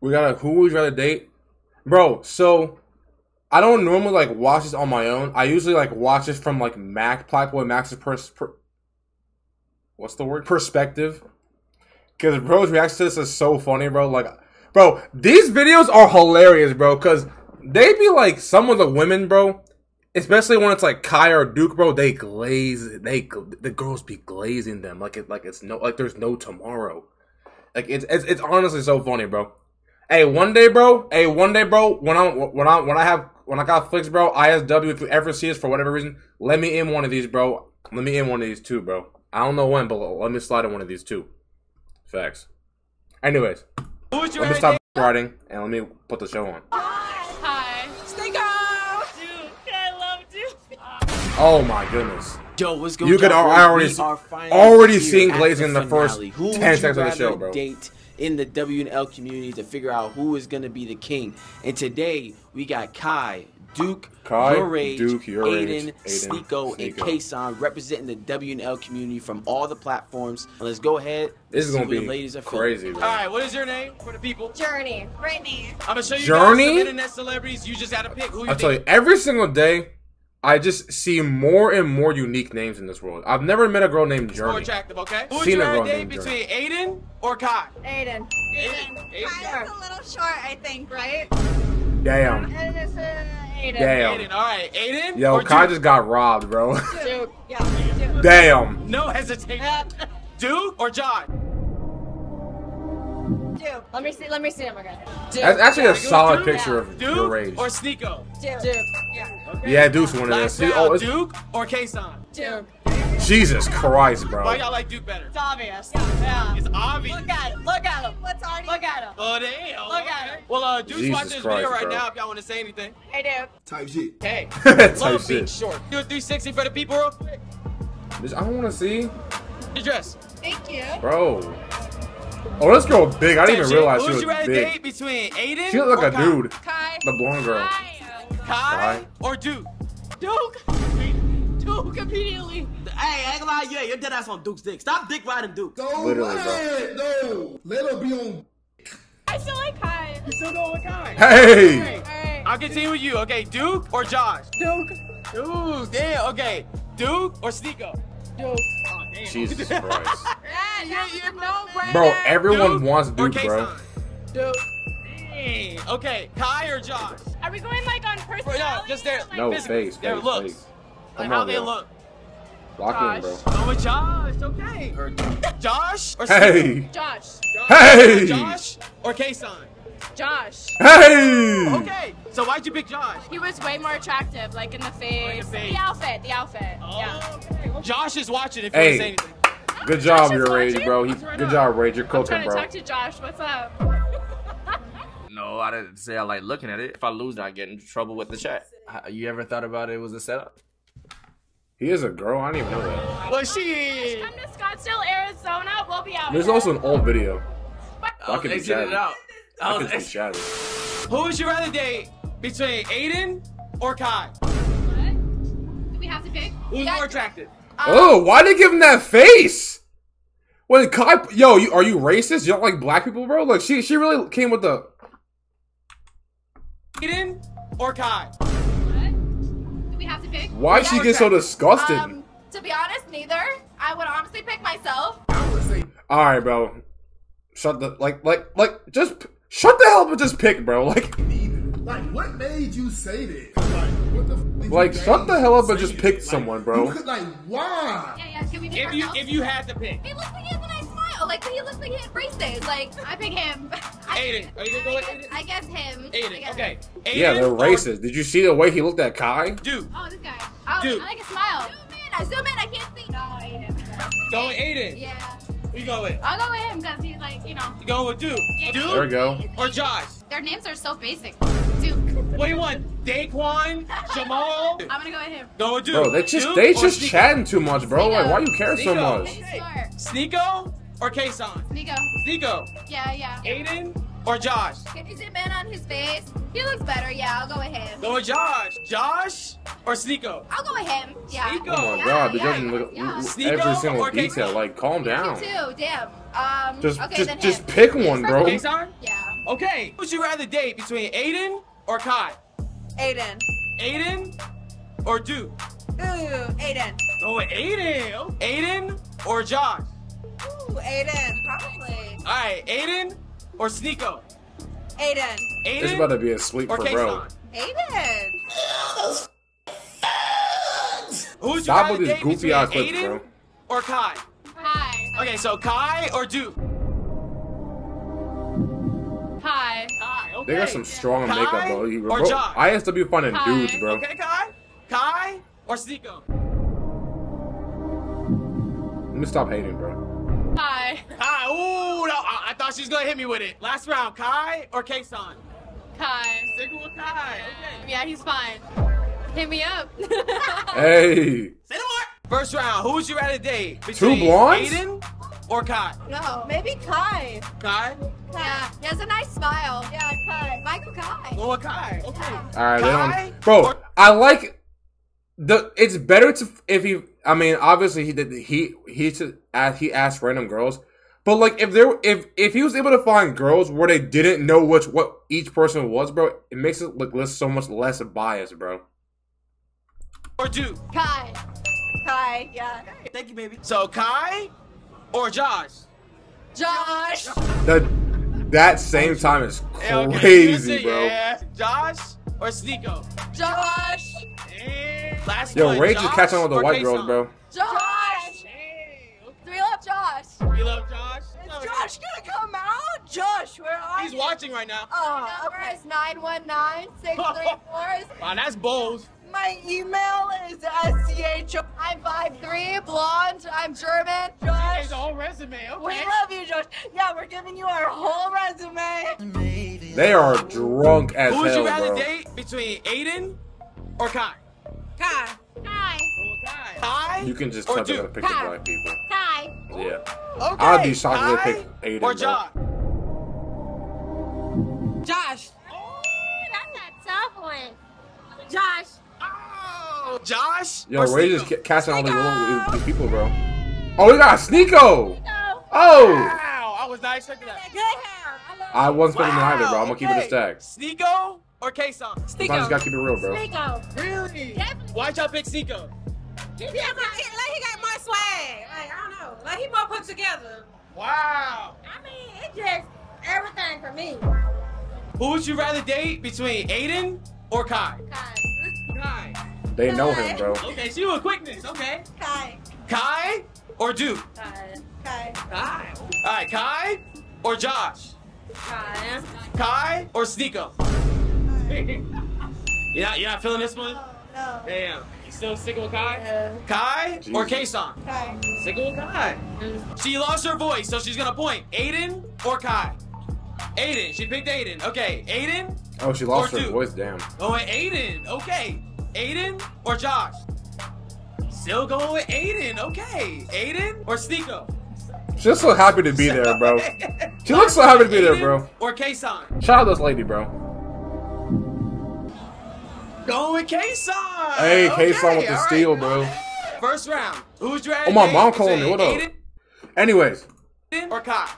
We got a who would you rather date, bro. So I don't normally like watch this on my own. I usually like watch this from like Mac Blackboy Max's pers- per- what's the word perspective. Because bro's reaction to this is so funny, bro. Like, bro, these videos are hilarious, bro. Because they be like some of the women, bro. Especially when it's like Kai or Duke, bro. They glaze. They the girls be glazing them like it like it's no like there's no tomorrow. Like it's it's, it's honestly so funny, bro. Hey, one day, bro. Hey, one day, bro. When I when I when I have when I got flicks, bro. ISW. If you ever see us for whatever reason, let me in one of these, bro. Let me in one of these too, bro. I don't know when, but let me slide in one of these too. Facts. Anyways, Who would you let me stop writing and let me put the show on. Hi. Dude, I love Duke. Oh my goodness. Yo, what's going You could on? already We see- are finally already here seen at Glazing in the first. Who 10 seconds of the show, bro. Date in the WNL community to figure out who is going to be the king. And today we got Kai, Duke, Kai, Your Rage, Duke, Your Aiden, Rage, Aiden, Sneako, and Kason representing the WNL community from all the platforms. Let's go ahead. This is gonna be ladies are feeling. crazy, bro. All right, what is your name for the people? Journey. Brittany. I'm gonna show you Journey? guys some internet celebrities. You just gotta pick who you I'll tell you, every single day, I just see more and more unique names in this world. I've never met a girl named Journey. More Journey. attractive, okay? Who would Seen you rather date named between Aiden or Kai? Aiden. Aiden. Aiden. Kyle's a little short, I think, right? Damn. And it's uh, Aiden. Damn. Aiden. All right, Aiden. Yo, or Kai Duke? just got robbed, bro. Duke. Yeah. Duke. Damn. No hesitation. Duke or John? Duke. Let me see. Let me see him again. Duke. That's actually a solid Duke? picture of Duke your rage. or Sneako? Duke. Duke. Yeah. Yeah, Duke's one of Last this. See, round, oh, it's, Duke or Kason? Duke. Jesus Christ, bro. Why bro. y'all like Duke better? It's obvious. Yeah. yeah. It's obvious. Look at him. Look at him. What's already? Look at him. Oh damn. Look at it. Well, uh, Duke's Jesus watching this Christ, video right bro. now. If y'all want to say anything. Hey, Duke. Type shit. Hey, Type love being shit. short. Do a 360 for the people real quick. I don't want to see, Your dress. Thank you. bro. Oh, this girl big. I didn't even Shit, realize Who she would was you rather big. date between Aiden? She look like a Kai? dude. Kai. The blonde girl. Kai. Kai Kai. or Duke? Duke. Duke immediately. Hey, I ain't gonna lie, yeah, you're dead ass on Duke's dick. Stop dick riding Duke. No Literally, way. No. Let her be on. I still like Kai. You still going with Kai? Hey. All right. I'll continue with you. Okay, Duke or Josh? Duke. Duke. Damn. Okay, Duke or Sneako? Duke. Oh, damn. Jesus Christ. Yeah, yeah, you know, Brandon. Bro, everyone Duke wants or Duke, bro. Kason? Duke. Dang. Okay, Kai or Josh? Are we going like on personality? No, just their Like, No, physically, face, their face, looks. face. Like Come how on, they bro. look. Lock in, bro. Go with Josh. Okay. Josh or Sneako? Hey. Josh. Hey. Josh or Kason? Josh. Hey. Okay. So why'd you pick Josh? He was way more attractive, like in the oh, face. face. The outfit, the outfit. Oh, yeah. Oh, okay. Josh is watching if you Hey. want to say anything. Good job, Josh is your rage, bro. He, good job, rage. You're I'm cooking, trying to bro. talk to Josh. What's up? No, I didn't say I like looking at it. If I lose, I get in trouble with the chat. You ever thought about it was a setup? He is a girl. I didn't even know that. Well, she. Oh, come to Scottsdale, Arizona. We'll be out. There's here. also an old video. I I was could be exiting chatting. it out. I I was could be ex- chatting. Who would you rather date between Aiden or Kai? Do we have to pick? Who's Yeah. more attractive? Oh, why they give him that face? When Kai, yo, you, are you racist? You don't like black people, bro? Like she, she really came with the. Aiden or Kai? Do we have to pick? Why she get so disgusted? Um, to be honest, neither. I would honestly pick myself. I would say All right, bro. Shut the like, like, like. Just shut the hell up and just pick, bro. Like, neither. Like, what made you say that? Like, what the? F- did like, gain shut the hell up and saying just pick that? someone, You bro. could like, why? Yeah, yeah. Can we pick If you ourselves? if you had to pick, He looks like he has a nice smile. Like he looks like he had braces. Like I pick him. I, Aiden. Are you gonna go with I guess, Aiden? I guess him. I Aiden. guess Okay. Aiden Yeah, they're or racist. Did you see the way he looked at Kai? Dude, Oh, this guy. Oh, Dude. I like a smile. Zoom in. I zoom in. I can't see. No, Aiden. go with Aiden. Yeah. Who you go with? I'll go with him because he's like, you know. You going with Duke? Yeah. Duke There we go. or Josh? Their names are so basic. Duke. What do you want? Daquan? Jamal? I'm gonna go with him. Go with Duke. Bro, they just Duke they or just Sneako? chatting too much, bro. Like, why you care so much? He's smart. Sneako or Kason? Nico. Sneako. Yeah, yeah. Aiden or Josh? Can you zoom in on his face? He looks better. Yeah, I'll go with him. Go with Josh. Josh or Sneako? I'll go with him. Yeah. Sneako. Oh my Yeah, god, the yeah, judging look yeah. every single or detail. Kason? Like, calm You down. too. Damn. Um. Just, okay, just, then just pick one, bro. Kason? Yeah. Okay, would you rather date between Aiden or Kai? Aiden. Aiden or Duke? Ooh, Aiden. Oh, Aiden. Aiden or Josh? Ooh, Aiden. Probably. All right, Aiden or Sneako? Aiden. Aiden It's about to be a sleep for bro. Aiden. Who's you Stop rather with these date goofy between ass clips, Aiden bro. or Kai? Hi. Okay, so Kai or Duke? Okay. They got some strong Kai makeup, bro. You, or bro Josh? ISW finding Kai. dudes, bro. Okay, Kai. Kai or Sneako? Let me stop hating, bro. Hi. Kai. Ooh, no, I, I thought she was gonna hit me with it. Last round, Kai or Kason? Kai. Stick with Kai. Okay. Yeah, he's fine. Hit me up. Hey, Say no more. First round, who would you rather date? Between blondes? Aiden or Kai? no. Maybe Kai. Kai? Yeah, he has a nice smile. Yeah, Kai. Michael Kai. Well, Kai. Okay. all right, Kai bro. or- I like the. It's better to if he. I mean, obviously he did. He he should ask, he asked random girls, but like if there if if he was able to find girls where they didn't know which what each person was, bro, it makes it look less so much less biased, bro. Or Duke? Kai. Kai. Yeah. Thank you, baby. So Kai or Josh? Josh. That that same time is Yeah, okay. crazy, bro. Yeah. Josh or Sneako? Josh. And last Yo, one, Rage is catching with the white girls, bro. Josh. Hey, We love Josh. You love Josh? Is Josh gonna come out? Josh, where are He's you? watching right now. Oh, Number okay. is 919-634. Wow, that's bold. My email is sch. I'm 5'3", blonde, I'm German. Josh. His whole resume. Okay. We love you, Josh. Yeah, we're giving you our whole resume. They are drunk as Who would hell, you rather bro. date between Aiden or Kai? Kai. Kai. Kai You can just tell they're gonna Duke? pick the Hi. black people. Hi. Yeah. Okay. I'd be shocked if Kai they pick Aiden, or bro. Josh. Yo, or Ray just Sneako? ca- casting all these, little, these people, bro. Oh, we got Sneako. Oh, Wow, I was not expecting that. Good hair. I I wasn't expecting that either, bro. I'm gonna keep it a okay. stack. Sneako or Kason? I just gotta keep it real, bro. Nico. Really? Definitely. Why'd y'all pick Sneako? Yeah, but he, like he got more swag. Like I don't know. Like he more put together. Wow. I mean, it just everything for me. Who would you rather date between Aiden or Kai? Kai. Kai. They know him, bro. Okay, she was quickness. Okay. Kai. Kai or Duke? Kai. Kai. Kai. All right, Kai or Josh? Kai. Kai or Sneako? you're, not, you're not feeling this one? No. Damn. You still sticking with Kai? Yeah. Kai or Jesus. Kason? Kai. Sticking with Kai. Mm. She lost her voice, so she's gonna point. Aiden or Kai? Aiden. She picked Aiden. Okay, Aiden. Oh, she lost her Duke. voice. Damn. Oh, and Aiden. Okay. Aiden or Josh? Still going with Aiden. Okay. Aiden or Sneako? She's just so happy to be there, bro. She looks so happy to be there, bro. Or Kason? Shout out to this lady, bro. Going with Kason. Hey, Okay, Kason with the all right. steal, bro. First round. Who's you Oh, my mom calling me. What up? Aiden Anyways, or Kai?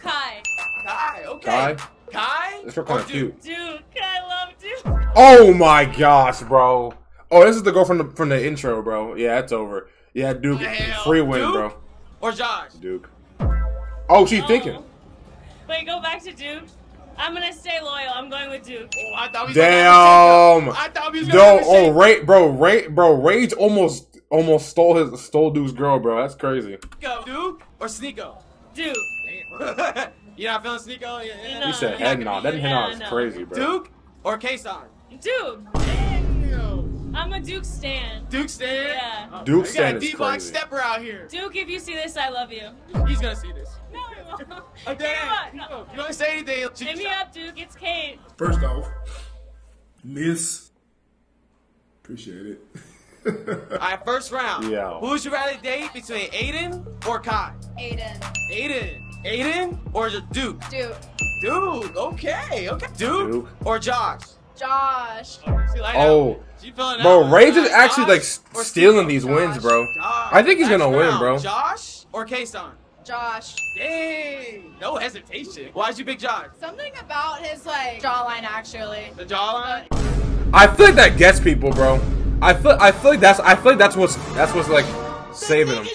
Kai. Kai. Okay. Kai. Kai. this girl or kind of Duke? cute. Dude, I love Dude. Oh my gosh, bro. Oh, this is the girl from the from the intro, bro. Yeah, it's over. Yeah, Duke, Hell, free win, Duke bro. Or Josh? Duke. Oh, she's thinking. Wait, go back to Duke. I'm gonna stay loyal. I'm going with Duke. Oh, I thought we was Damn. Gonna have. I thought we was gonna No, oh, shake-up. Bro, Ray, bro, Rage almost almost stole his stole Duke's girl, bro. That's crazy. Go, Duke or Sneako? Duke. Damn. you not feeling Sneako? Yeah, yeah. No. He said You're head nod. That be- head nod is crazy, bro. Duke or Kason? Duke. Damn. I'm a Duke stan. Duke Stan? Yeah. Oh, Duke we stand got a is D-block stepper out here. Duke, if you see this, I love you. He's gonna see this. No, he won't. Oh, damn. Come on. You don't say anything. She- Hit me up, Duke. It's Kate. First off, Miss, appreciate it. All right, first round. Yo. Who would you rather date between Aiden or Kai? Aiden. Aiden. Aiden or Duke? Duke. Duke. Okay. Okay. Duke, Duke. or Josh? Josh. See, Oh. that. She feeling that Bro. Rage is Josh actually like stealing Sneako? these wins, bro. Josh. I think he's gonna win, bro. Josh or Kason? Josh. Dang, no hesitation. Why'd you pick Josh? Something about his like jawline actually. The jawline? I feel like that gets people, bro. I feel I feel like that's I feel like that's what's that's what's like saving them.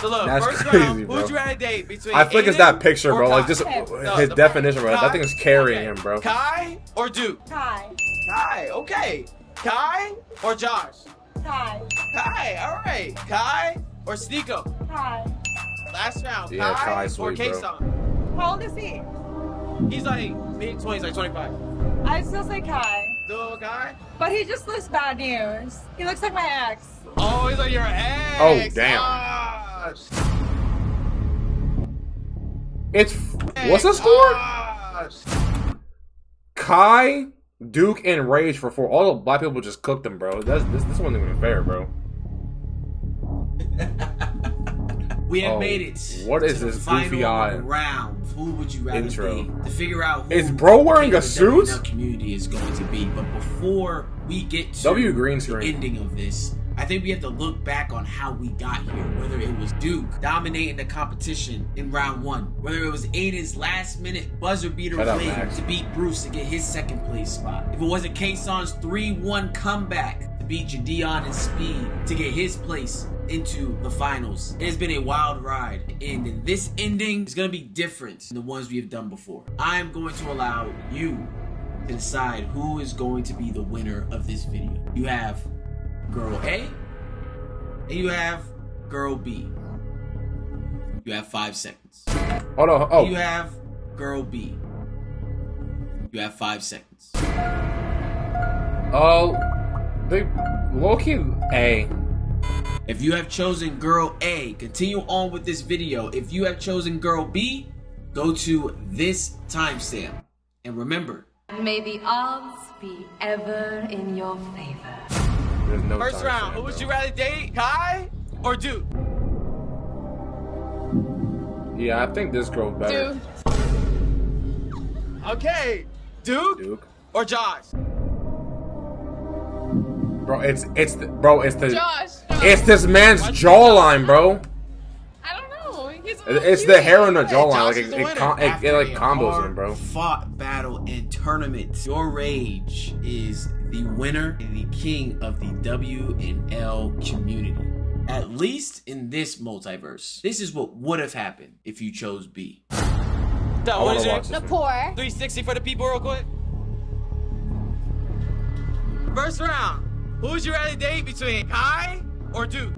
So look, That's first crazy, round, bro. who'd you rather date between I feel like it's that picture, or bro. Like just No, his definition, bro. That Kai? thing is carrying Okay. him, bro. Kai or Duke? Kai. Kai, okay. Kai or Josh? Kai. Kai, alright. Kai or Sneako? Kai. Last round. Yeah, Kai, Kai, or sweet, bro. Kason? How old is he? He's like mid 20s, like 25. I'd still say Kai. Still Kai? But he just looks bad news. He looks like my ex. Oh, he's like your ex. Oh, damn. It's what's the score? Kai, Duke, and Rage for four. All the black people just cooked them, bro. That's this this wasn't even fair, bro. We have Oh, made it. what is this goofy eye round? Who would you rather intro? be? To figure out who Is bro wearing a suit? the community is going to be. But before we get to W green the screen. ending of this, I think we have to look back on how we got here. Whether it was Duke dominating the competition in round one, whether it was Aiden's last minute buzzer beater Max. to beat Bruce to get his second place spot, if it wasn't Kason's 3-1 comeback to beat JiDion and Speed to get his place into the finals. It has been a wild ride, and this ending is going to be different than the ones we have done before. I am going to allow you to decide who is going to be the winner of this video. You have girl A, and you have girl B. You have five seconds. Hold on. Oh, You have girl B. You have five seconds. oh, they low key A. If you have chosen girl A, continue on with this video. If you have chosen girl B, go to this timestamp. And remember, May the odds be ever in your favor. There's no First round, who would you rather date? Kai or Duke? Yeah, I think this girl better. Dude. Okay. Duke Duke. or Josh? Bro, it's it's the, bro, it's the Josh. it's this man's jawline, bro. I don't know. He's It's the hair on the jawline, Josh like is it, it, com- it, it like combos him, bro. Fought battle and tournament. Your rage is the winner and the king of the W and L community. At least in this multiverse. This is what would have happened if you chose B. So, I what wanna is watch it? this the one. poor. 360 for the people, real quick. First round, who would you rather date between Kai or Duke?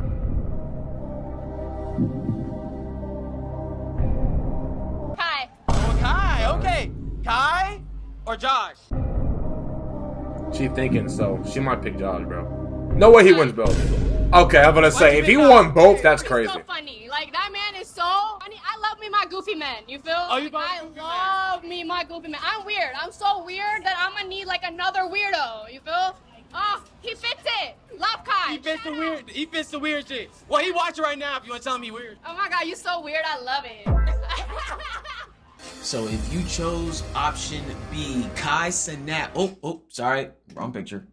Hi. Oh, Kai. Okay. Kai or Josh? She thinking so. She might pick Josh, bro. No way he wins both. Okay, I'm gonna say if he won both, that's crazy. so funny. Like that man is so funny. I love me my goofy man. You feel? Oh, you Like, I goofy man. love me my goofy man. I'm weird. I'm so weird that I'm gonna need like another weirdo. You feel? Oh, he fits it. Love Kai. He fits the weird. out. He fits the weird shit. Well, he watching right now. If you want to tell me weird. Oh my god, you so weird. I love it. So if you chose option B, Kai Cenat. Oh, oh, sorry, wrong picture.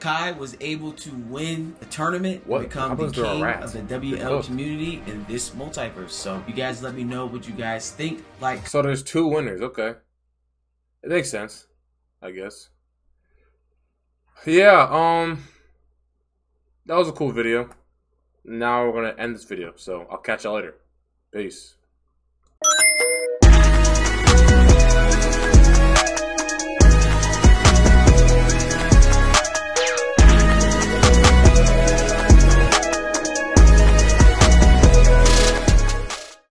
Kai was able to win the tournament What become the happens to a king of the WL community in this multiverse. So you guys let me know what you guys think. Like, So there's two winners. Okay, it makes sense, I guess. Yeah. Um, that was a cool video. Now we're gonna end this video. So I'll catch y'all later. Peace.